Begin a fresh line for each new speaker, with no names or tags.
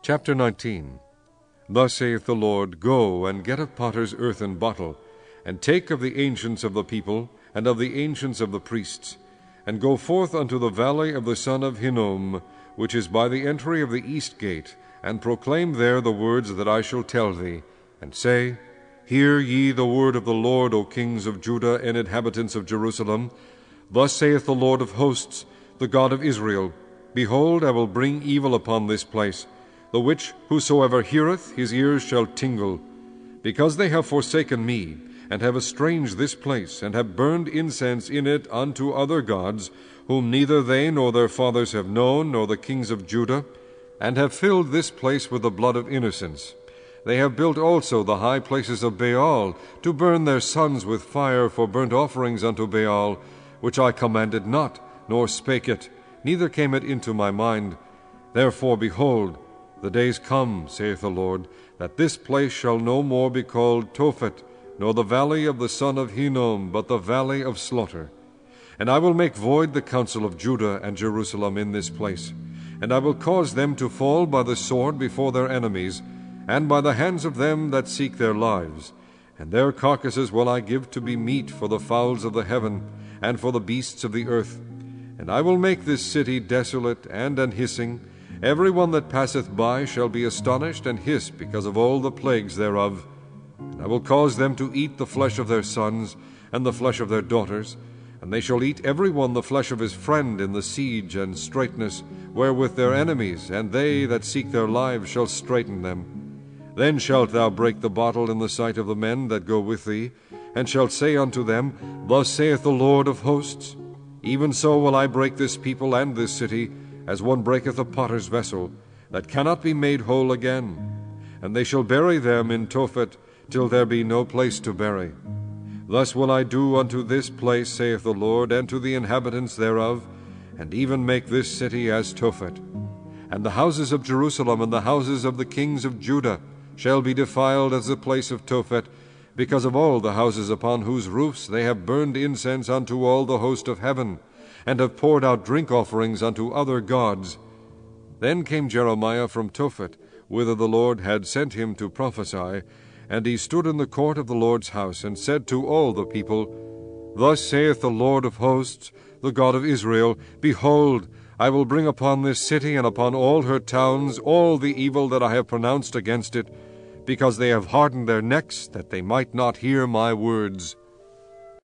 Chapter 19 Thus saith the Lord, Go and get a potter's earthen bottle, and take of the ancients of the people, and of the ancients of the priests, and go forth unto the valley of the son of Hinnom, which is by the entry of the east gate, and proclaim there the words that I shall tell thee, and say, Hear ye the word of the Lord, O kings of Judah and inhabitants of Jerusalem. Thus saith the Lord of hosts, the God of Israel, Behold, I will bring evil upon this place, the which whosoever heareth, his ears shall tingle, because they have forsaken me, and have estranged this place, and have burned incense in it unto other gods, whom neither they nor their fathers have known, nor the kings of Judah, and have filled this place with the blood of innocents. They have built also the high places of Baal, to burn their sons with fire for burnt offerings unto Baal, which I commanded not, nor spake it, neither came it into my mind. Therefore, behold, the days come, saith the Lord, that this place shall no more be called Tophet, nor the valley of the son of Hinnom, but the valley of slaughter. And I will make void the counsel of Judah and Jerusalem in this place, and I will cause them to fall by the sword before their enemies, and by the hands of them that seek their lives. And their carcasses will I give to be meat for the fowls of the heaven, and for the beasts of the earth. And I will make this city desolate and an hissing, Every one that passeth by shall be astonished and hiss because of all the plagues thereof. And I will cause them to eat the flesh of their sons, and the flesh of their daughters, and they shall eat every one the flesh of his friend in the siege and straitness, wherewith their enemies, and they that seek their lives, shall straiten them. Then shalt thou break the bottle in the sight of the men that go with thee, and shalt say unto them, Thus saith the Lord of hosts, Even so will I break this people and this city, as one breaketh a potter's vessel, that cannot be made whole again. And they shall bury them in Tophet, till there be no place to bury. Thus will I do unto this place, saith the Lord, and to the inhabitants thereof, and even make this city as Tophet. And the houses of Jerusalem and the houses of the kings of Judah shall be defiled as the place of Tophet, because of all the houses upon whose roofs they have burned incense unto all the host of heaven, and have poured out drink offerings unto other gods. Then came Jeremiah from Tophet, whither the Lord had sent him to prophesy, and he stood in the court of the Lord's house, and said to all the people, Thus saith the Lord of hosts, the God of Israel, Behold, I will bring upon this city and upon all her towns all the evil that I have pronounced against it, because they have hardened their necks, that they might not hear my words.